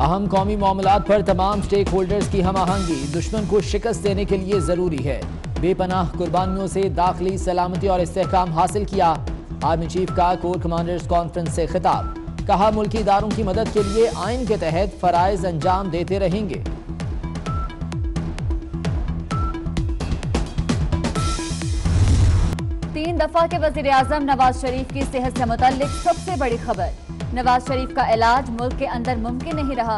اہم قومی معاملات پر تمام سٹیک ہولڈرز کی ہم آہنگی دشمن کو شکست دینے کے لیے ضروری ہے۔ بے پناہ قربانیوں سے داخلی، سلامتی اور استحکام حاصل کیا۔ آرمی چیف کا کور کمانڈرز کانفرنس سے خطاب۔ کہا، ملکی اداروں کی مدد کے لیے آئین کے تحت فرائض انجام دیتے رہیں گے۔ تین دفعہ کے وزیر اعظم نواز شریف کی صحت سے متعلق سب سے بڑی خبر۔ نواز شریف کا علاج ملک کے اندر ممکن نہیں رہا۔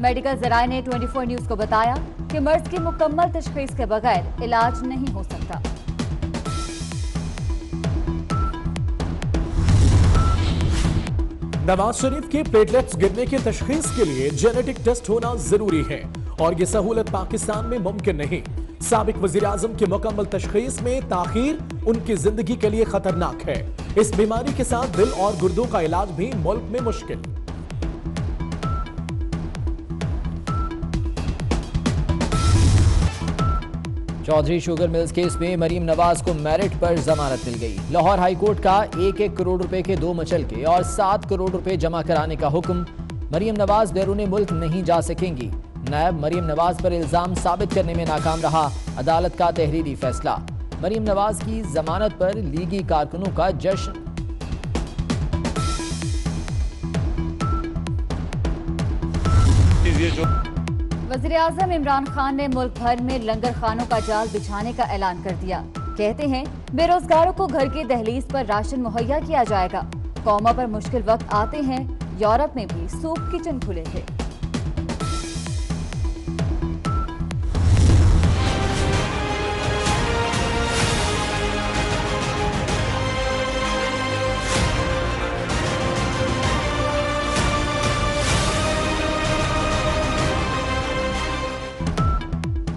میڈیکل ذرائع نے 24 نیوز کو بتایا کہ مرض کی مکمل تشخیص کے بغیر علاج نہیں ہو سکتا۔ نواز شریف کے پلیٹلیٹس گرنے کی تشخیص کے لیے جینیٹک ٹیسٹ ہونا ضروری ہے اور یہ سہولت پاکستان میں ممکن نہیں۔ سابق وزیراعظم کی مکمل تشخیص میں تاخیر ان کی زندگی کے لیے خطرناک ہے۔ اس بیماری کے ساتھ دل اور گردوں کا علاج بھی ملک میں مشکل۔ چودھری شوگر ملز کیس میں مریم نواز کو میرٹ پر ضمانت مل گئی۔ لاہور ہائی کورٹ کا ایک ایک کروڑ روپے کے دو مچل کے اور سات کروڑ روپے جمع کرانے کا حکم۔ مریم نواز بیرون ملک نہیں جا سکیں گی۔ نیب مریم نواز پر الزام ثابت کرنے میں ناکام رہا۔ عدالت کا تحریری فیصلہ۔ مریم نواز کی ضمانت پر لیگی کارکنوں کا جشن۔ وزیر اعظم عمران خان نے ملک بھر میں لنگر خانوں کا جال بچھانے کا اعلان کر دیا۔ کہتے ہیں بے روزگاروں کو گھر کی دہلیز پر راشن مہیا کیا جائے گا۔ قوما پر مشکل وقت آتے ہیں یورپ میں بھی سوپ کچن کھلے تھے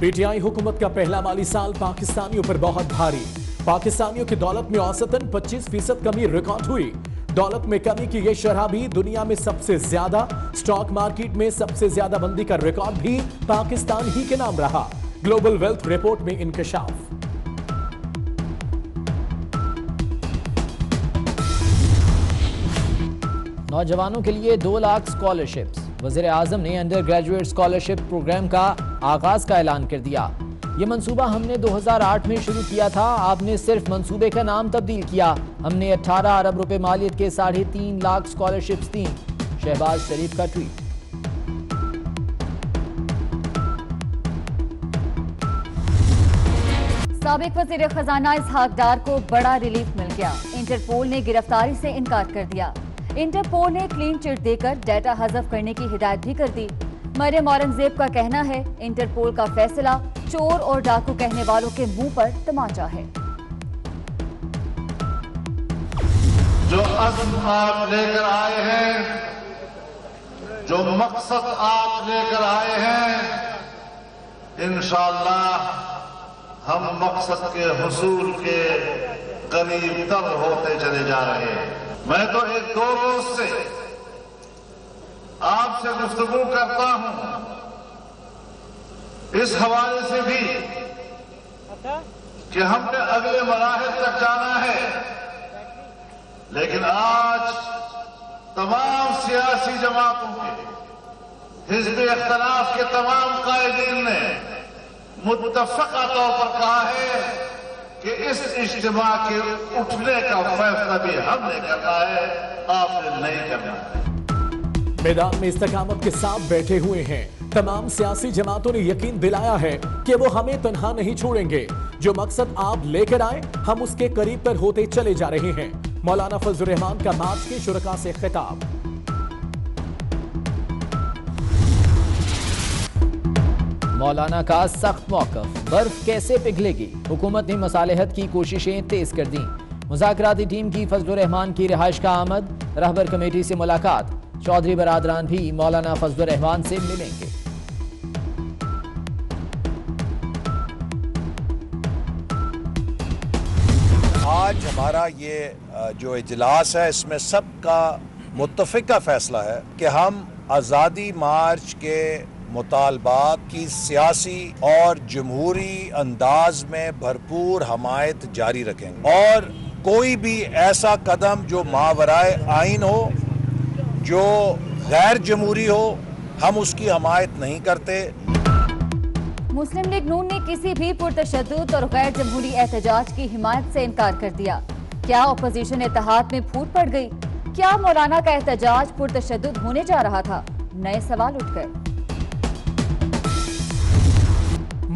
پی ٹی آئی حکومت کا پہلا مالی سال پاکستانیوں پر بہت بھاری۔ پاکستانیوں کی دولت میں اوسطن پچیس فیصد کمی ریکارڈ ہوئی۔ دولت میں کمی کی یہ شرح بھی دنیا میں سب سے زیادہ، سٹاک مارکیٹ میں سب سے زیادہ بندی کا ریکارڈ بھی پاکستان ہی کے نام رہا۔ گلوبل ویلتھ رپورٹ میں انکشاف۔ نوجوانوں کے لیے دو لاکھ سکالرشپس۔ وزیر اعظم نے انڈر گریجویٹ سکالرشپ پروگرام کا آغاز کا اعلان کر دیا۔ یہ منصوبہ ہم نے دو ہزار آٹھ میں شروع کیا تھا۔ آپ نے صرف منصوبے کا نام تبدیل کیا۔ ہم نے اٹھارہ ارب روپے مالیت کے ساڑھے تین لاکھ سکالرشپس دیں۔ شہباز شریف کا ٹویٹ۔ سابق وزیر خزانہ اسحاق ڈار کو بڑا ریلیف مل گیا۔ انٹرپول نے گرفتاری سے انکار کر دیا۔ انٹرپول نے کلین چٹ دے کر ڈیٹا حذف کرنے کی ہدایت بھی کر دی۔ مریم اورنگزیب کا کہنا ہے، انٹرپول کا فیصلہ چور اور ڈاکو کہنے والوں کے منہ پر تماچا ہے۔ جو عزم آپ لے کر آئے ہیں، جو مقصد آپ لے کر آئے ہیں، انشاءاللہ ہم مقصد کے حصول کے قریب تر ہوتے چلے جا رہے ہیں۔ میں تو ایک دو روز سے آپ سے گفتگو کرتا ہوں۔ اس حوالے سے بھی کہ ہم نے اگلے مراحل تک جانا ہے۔ لیکن آج تمام سیاسی جماعتوں کے حزب اختلاف کے تمام قائدین نے متفقہ طور پر کہا ہے کہ اس اجتماع کے اٹھنے کا فیصلہ بھی ہم نے کرنا ہے، آپ نے نہیں کرنا۔ میدان میں استقامت کے ساتھ بیٹھے ہوئے ہیں۔ تمام سیاسی جماعتوں نے یقین دلایا ہے کہ وہ ہمیں تنہا نہیں چھوڑیں گے۔ جو مقصد آپ لے کر آئے، ہم اس کے قریب پر ہوتے چلے جا رہے ہیں۔ مولانا فضل الرحمان کا مارچ کے شرکا سے خطاب۔ مولانا کا سخت موقف، برف کیسے پگھلے گی؟ حکومت نے مصالحت کی کوششیں تیز کر دیں۔ مذاکراتی ٹیم کی فضل الرحمان کی رہائش کا آمد۔ رہبر کمیٹی سے ملاقات۔ چودھری برادران بھی مولانا فضل الرحمان سے ملیں گے۔ آج ہمارا یہ جو اجلاس ہے، اس میں سب کا متفقہ فیصلہ ہے کہ ہم آزادی مارچ کے مطالبات کی سیاسی اور جمہوری انداز میں بھرپور حمایت جاری رکھیں گے۔ اور کوئی بھی ایسا قدم جو ماورائے آئین ہو، جو غیر جمہوری ہو، ہم اس کی حمایت نہیں کرتے۔ مسلم لیگ نون نے کسی بھی پرتشدد اور غیر جمہوری احتجاج کی حمایت سے انکار کر دیا۔ کیا اپوزیشن اتحاد میں پھوٹ پڑ گئی؟ کیا مولانا کا احتجاج پرتشدد ہونے جا رہا تھا؟ نئے سوال اٹھ گئے۔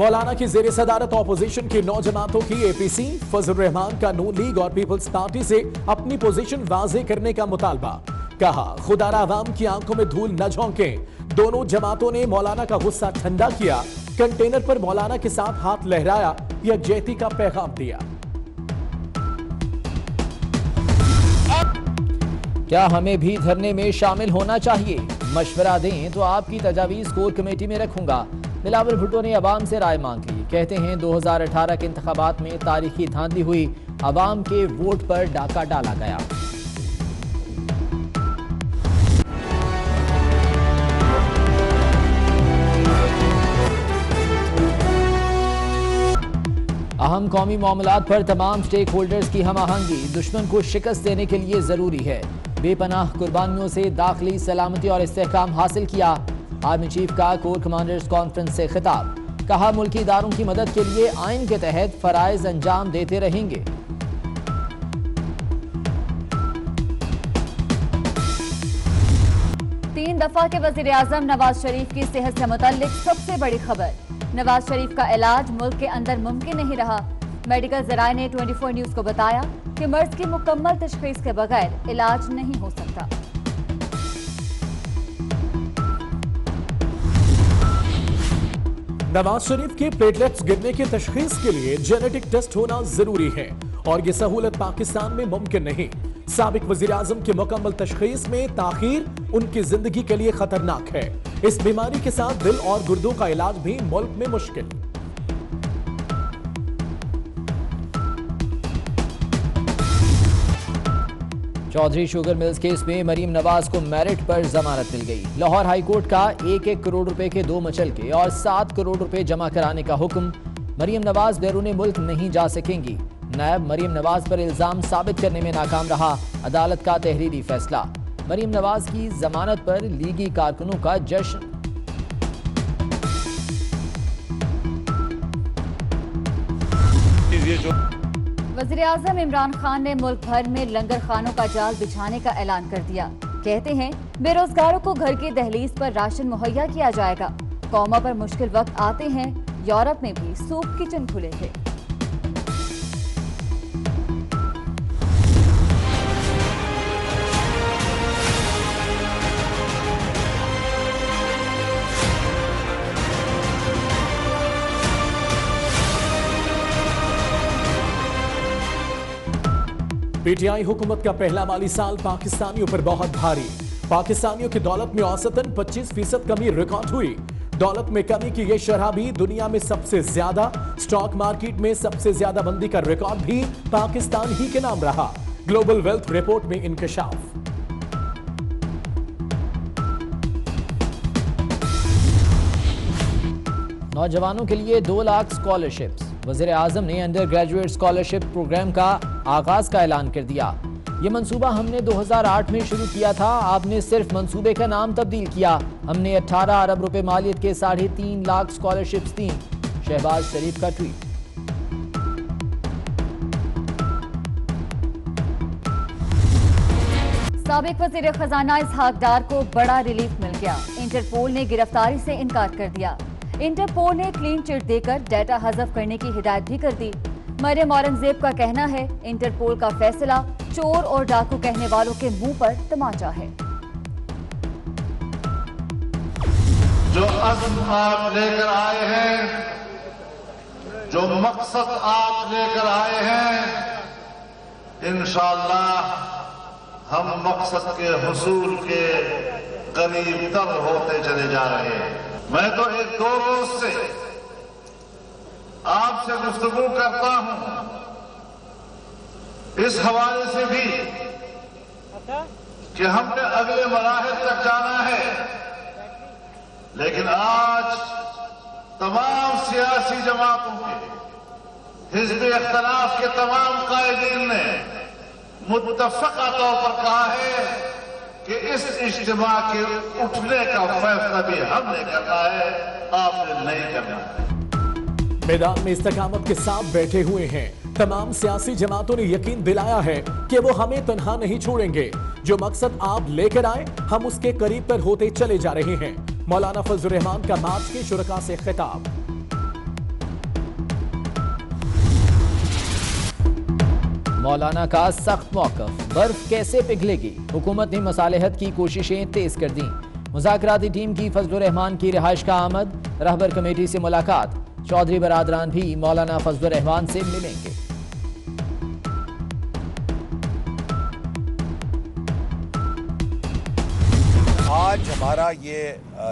مولانا کی زیر صدارت اپوزیشن کی نو جماعتوں کی اے پی سی فضل الرحمان کا نون لیگ اور پیپلز پارٹی سے اپنی پوزیشن واضح کرنے کا مطالبہ۔ کہا، خدا را عوام کی آنکھوں میں دھول نہ جھونکیں۔ دونوں جماعتوں نے مولانا کا غصہ ٹھنڈا کیا کنٹینر پر مولانا کے ساتھ ہاتھ لہرایا، یا جیتی کا پیغام دیا۔ کیا ہمیں بھی دھرنے میں شامل ہونا چاہیے؟ مشورہ دیں تو آپ کی تجاویز کور کمیٹی میں رکھوں گا۔ بلاول بھٹو نے عوام سے رائے مانگ لی۔ کہتے ہیں دو ہزار اٹھارہ کے انتخابات میں تاریخی دھاندلی ہوئی۔ عوام کے ووٹ پر ڈاکہ ڈالا گیا۔ اہم قومی معاملات پر تمام سٹیک ہولڈرز کی ہم آہنگی۔ دشمن کو شکست دینے کے لیے ضروری ہے۔ بے پناہ قربانیوں سے داخلی، سلامتی اور استحکام حاصل کیا۔ آرمی چیف کا کور کمانڈرز کانفرنس سے خطاب۔ کہا، ملکی اداروں کی مدد کے لیے آئین کے تحت فرائض انجام دیتے رہیں گے۔ تین دفعہ کے وزیر اعظم نواز شریف کی صحت سے متعلق سب سے بڑی خبر۔ نواز شریف کا علاج ملک کے اندر ممکن نہیں رہا۔ میڈیکل ذرائع نے 24 نیوز کو بتایا کہ مرض کی مکمل تشخیص کے بغیر علاج نہیں ہو سکتا۔ نواز شریف کے پلیٹلیٹس گرنے کی تشخیص کے لیے جینیٹک ٹیسٹ ہونا ضروری ہے اور یہ سہولت پاکستان میں ممکن نہیں۔ سابق وزیراعظم کی مکمل تشخیص میں تاخیر ان کی زندگی کے لیے خطرناک ہے۔ اس بیماری کے ساتھ دل اور گردوں کا علاج بھی ملک میں مشکل۔ چودھری شوگر ملز کیس میں مریم نواز کو میرٹ پر ضمانت مل گئی۔ لاہور ہائی کورٹ کا ایک ایک کروڑ روپے کے دو مچل کے اور سات کروڑ روپے جمع کرانے کا حکم۔ مریم نواز بیرون ملک نہیں جا سکیں گی۔ نیب مریم نواز پر الزام ثابت کرنے میں ناکام رہا عدالت کا تحریری فیصلہ۔ مریم نواز کی ضمانت پر لیگی کارکنوں کا جشن۔ وزیر اعظم عمران خان نے ملک بھر میں لنگر خانوں کا جال بچھانے کا اعلان کر دیا۔ کہتے ہیں، بے روزگاروں کو گھر کی دہلیز پر راشن مہیا کیا جائے گا۔ قوموں پر مشکل وقت آتے ہیں، یورپ میں بھی سوپ کچن کھلے تھے پی ٹی آئی حکومت کا پہلا مالی سال پاکستانیوں پر بہت بھاری۔ پاکستانیوں کی دولت میں اوسطن پچیس فیصد کمی ریکارڈ ہوئی۔ دولت میں کمی کی یہ شرح بھی دنیا میں سب سے زیادہ، سٹاک مارکیٹ میں سب سے زیادہ بندی کا ریکارڈ بھی پاکستان ہی کے نام رہا۔ گلوبل ویلتھ رپورٹ میں انکشاف۔ نوجوانوں کے لیے دو لاکھ سکالرشپس۔ وزیر اعظم نے انڈر گریجویٹ سکالرشپ پروگرام کا آغاز کا اعلان کر دیا۔ یہ منصوبہ ہم نے دو ہزار آٹھ میں شروع کیا تھا۔ آپ نے صرف منصوبے کا نام تبدیل کیا۔ ہم نے اٹھارہ ارب روپے مالیت کے ساڑھے تین لاکھ سکالرشپس دیں۔ شہباز شریف کا ٹویٹ۔ سابق وزیر خزانہ اسحاق ڈار کو بڑا ریلیف مل گیا۔ انٹرپول نے گرفتاری سے انکار کر دیا۔ انٹرپول نے کلین چٹ دے کر ڈیٹا حذف کرنے کی ہدایت بھی کر دی۔ مریم اورنگزیب کا کہنا ہے، انٹرپول کا فیصلہ چور اور ڈاکو کہنے والوں کے منہ پر تماچا ہے۔ جو عزم آپ لے کر آئے ہیں، جو مقصد آپ لے کر آئے ہیں، انشاءاللہ ہم مقصد کے حصول کے قریب تر ہوتے چلے جا رہے ہیں۔ میں تو ایک دو روز سے آپ سے گفتگو کرتا ہوں۔ اس حوالے سے بھی اچھا۔ کہ ہم نے اگلے مراحل تک جانا ہے۔ لیکن آج تمام سیاسی جماعتوں کے حزب اختلاف کے تمام قائدین نے متفقہ طور پر کہا ہے کہ اس اجتماع کے اٹھنے کا فیصلہ بھی ہم نے کرنا ہے آپ نے نہیں کرنا۔ ہے میدان میں استقامت کے ساتھ بیٹھے ہوئے ہیں۔ تمام سیاسی جماعتوں نے یقین دلایا ہے کہ وہ ہمیں تنہا نہیں چھوڑیں گے۔ جو مقصد آپ لے کر آئے، ہم اس کے قریب پر ہوتے چلے جا رہے ہیں۔ مولانا فضل الرحمان کا مارچ کے شرکا سے خطاب۔ مولانا کا سخت موقف، برف کیسے پگھلے گی؟ حکومت نے مصالحت کی کوششیں تیز کر دیں۔ مذاکراتی ٹیم کی فضل الرحمان کی رہائش کا آمد، رہبر کمیٹی سے ملاقات۔ چودھری برادران بھی مولانا فضل الرحمان سے ملیں گے۔ آج ہمارا یہ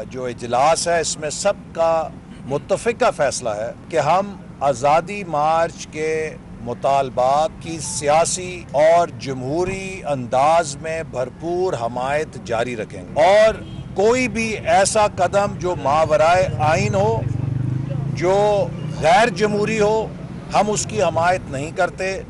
جو اجلاس ہے، اس میں سب کا متفقہ فیصلہ ہے کہ ہم آزادی مارچ کے مطالبات کی سیاسی اور جمہوری انداز میں بھرپور حمایت جاری رکھیں گے۔ اور کوئی بھی ایسا قدم جو ماورائے آئین ہو جو غیر جمہوری ہو ہم اس کی حمایت نہیں کرتے۔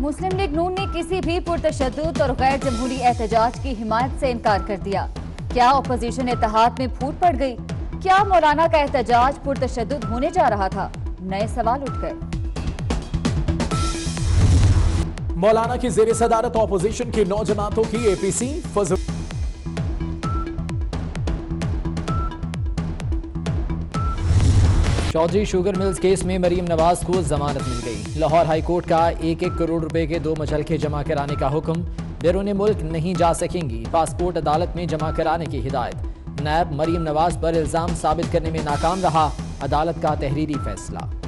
مسلم لیگ نون نے کسی بھی پرتشدد اور غیر جمہوری احتجاج کی حمایت سے انکار کر دیا۔ کیا اپوزیشن اتحاد میں پھوٹ پڑ گئی؟ کیا مولانا کا احتجاج پرتشدد ہونے جا رہا تھا؟ نئے سوال اٹھ گئے۔ مولانا کی زیر صدارت اپوزیشن کی نو جماعتوں کی اے پی سی فضل چودھری شوگر ملز کیس میں مریم نواز کو ضمانت مل گئی۔ لاہور ہائی کورٹ کا ایک ایک کروڑ روپے کے دو مچلکے جمع کرانے کا حکم۔ بیرون ملک نہیں جا سکیں گی۔ پاسپورٹ عدالت میں جمع کرانے کی ہدایت۔ نائب مریم نواز پر الزام ثابت کرنے میں ناکام رہا۔ عدالت کا تحریری فیصلہ۔